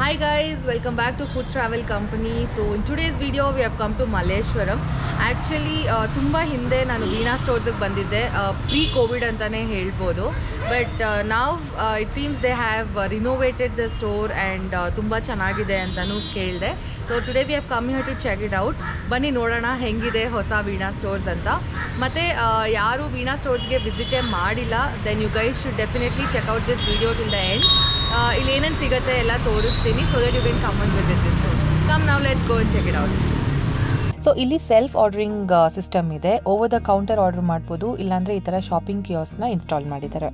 Hi guys, welcome back to Food Travel Company. So in today's video we have come to Malleshwaram. Actually ತುಂಬ ಹಿಂದೆ ನಾನು ವೀಣಾ ಸ್ಟೋರ್ಸಿಗೆ ಬಂದಿದ್ದೆ pre Covid ಅಂತಲೇ ಹೇಳ್ಬೋದು but ನಾವು it seems they have renovated the store and ತುಂಬ ಚೆನ್ನಾಗಿದೆ ಅಂತಲೂ ಕೇಳಿದೆ so today we have come here to check it out ಬನ್ನಿ ನೋಡೋಣ ಹೆಂಗಿದೆ ಹೊಸ ವೀಣಾ ಸ್ಟೋರ್ಸ್ ಅಂತ ಮತ್ತು ಯಾರು ವೀಣಾ ಸ್ಟೋರ್ಸ್ಗೆ ವಿಸಿಟೇ ಮಾಡಿಲ್ಲ then you guys should definitely check out this video till the end ಇಲ್ಲಿ ಏನೇನು ಸಿಗುತ್ತೆ ಎಲ್ಲ ತೋರಿಸ್ತೀನಿ. So that you can come and visit this store come ನಾವು let's go check it out so ಇಲ್ಲಿ ಸೆಲ್ಫ್ ಆರ್ಡರಿಂಗ್ ಸಿಸ್ಟಮ್ ಇದೆ. Over the counter order ಮಾಡ್ಬೋದು. ಇಲ್ಲಾಂದರೆ ಈ ಥರ ಶಾಪಿಂಗ್ ಕಿಯೋಸ್ನ ಇನ್ಸ್ಟಾಲ್ ಮಾಡಿದ್ದಾರೆ.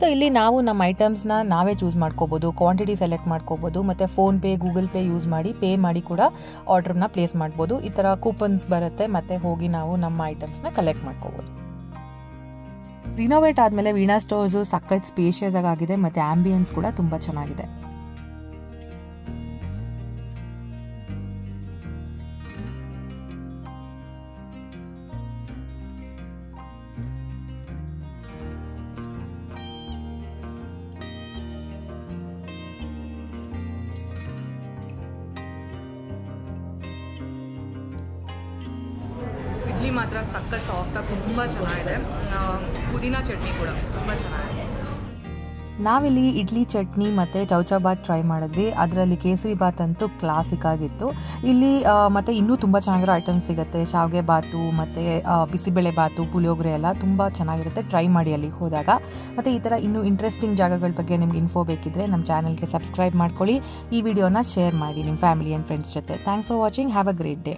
ಸೊ ಇಲ್ಲಿ ನಾವು ನಮ್ಮ ಐಟಮ್ಸ್ನ ನಾವೇ ಚೂಸ್ ಮಾಡ್ಕೋಬೋದು. ಕ್ವಾಂಟಿಟಿ ಸೆಲೆಕ್ಟ್ ಮಾಡ್ಕೋಬೋದು. ಮತ್ತು ಫೋನ್ಪೇ ಗೂಗಲ್ ಪೇ ಯೂಸ್ ಮಾಡಿ ಪೇ ಮಾಡಿ ಕೂಡ ಆರ್ಡ್ರನ್ನ ಪ್ಲೇಸ್ ಮಾಡ್ಬೋದು. ಈ ಥರ ಕೂಪನ್ಸ್ ಬರುತ್ತೆ. ಮತ್ತು ಹೋಗಿ ನಾವು ನಮ್ಮ ಐಟಮ್ಸ್ನ ಕಲೆಕ್ಟ್ ಮಾಡ್ಕೋಬೋದು. ರಿನೋವೇಟ್ ಆದಮೇಲೆ ವೀಣಾ ಸ್ಟೋರ್ಸು ಸಖತ್ ಸ್ಪೇಷಿಯಸ್ ಆಗಿದೆ ಮತ್ತು ಆಂಬಿಯನ್ಸ್ ಕೂಡ ತುಂಬ ಚೆನ್ನಾಗಿದೆ. ಮಾತ್ರ ಸಖತ್ ಸಾಫ್ಟಾಗಿ ತುಂಬ ಚೆನ್ನಾಗಿದೆ. ಪುದೀನ ಚಟ್ನಿ ಕೂಡ ತುಂಬ ಚೆನ್ನಾಗಿದೆ. ನಾವಿಲ್ಲಿ ಇಡ್ಲಿ ಚಟ್ನಿ ಮತ್ತು ಚೌಚೌಬಾತ್ ಟ್ರೈ ಮಾಡಿದ್ವಿ. ಅದರಲ್ಲಿ ಕೇಸರಿ ಬಾತ್ ಅಂತೂ ಕ್ಲಾಸಿಕ್ ಆಗಿತ್ತು. ಇಲ್ಲಿ ಮತ್ತು ಮತ್ತೆ ಇನ್ನೂ ತುಂಬ ಚೆನ್ನಾಗಿರೋ ಐಟಮ್ಸ್ ಸಿಗುತ್ತೆ. ಶಾವಿಗೆ ಬಾತು, ಮತ್ತು ಬಿಸಿಬೇಳೆ ಬಾತು, ಪುಳಿಯೋಗರೆ ಎಲ್ಲ ತುಂಬ ಚೆನ್ನಾಗಿರುತ್ತೆ. ಟ್ರೈ ಮಾಡಿ ಅಲ್ಲಿಗೆ ಹೋದಾಗ. ಮತ್ತು ಈ ಥರ ಇನ್ನೂ ಇಂಟ್ರೆಸ್ಟಿಂಗ್ ಜಾಗಗಳ ಬಗ್ಗೆ ನಿಮ್ಗೆ ಇನ್ಫೋ ಬೇಕಿದ್ರೆ ನಮ್ಮ ಚಾನಲ್ಗೆ ಸಬ್ಸ್ಕ್ರೈಬ್ ಮಾಡ್ಕೊಳ್ಳಿ. ಈ ವಿಡಿಯೋನ ಶೇರ್ ಮಾಡಿ ನಿಮ್ಮ ಫ್ಯಾಮಿಲಿ ಆ್ಯಂಡ್ ಫ್ರೆಂಡ್ಸ್ ಜೊತೆ. Thanks for watching have a great day